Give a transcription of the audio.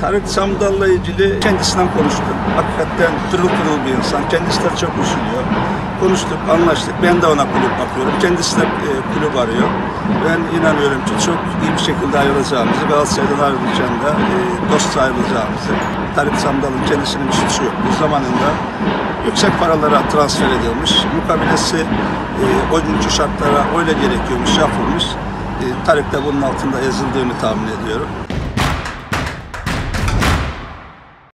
Tarık Samdal'la ilgili kendisinden konuştuk. Hakikaten pırıl pırıl bir insan. Kendisi de çok üzülüyor. Konuştuk, anlaştık. Ben de ona kulüp bakıyorum. Kendisi de e, kulüp arıyor. Ben inanıyorum ki çok iyi bir şekilde ayrılacağımızı, Galatasaray'dan ayrılacağını da e, dost ayrılacağımızı. Tarık Samdal'ın kendisinin bir suçu yok. Bu zamanında yüksek paralara transfer edilmiş. Mukabilesi e, oyuncu şartlara öyle gerekiyormuş, yapılmış. E, Tarık da bunun altında ezildiğini tahmin ediyorum.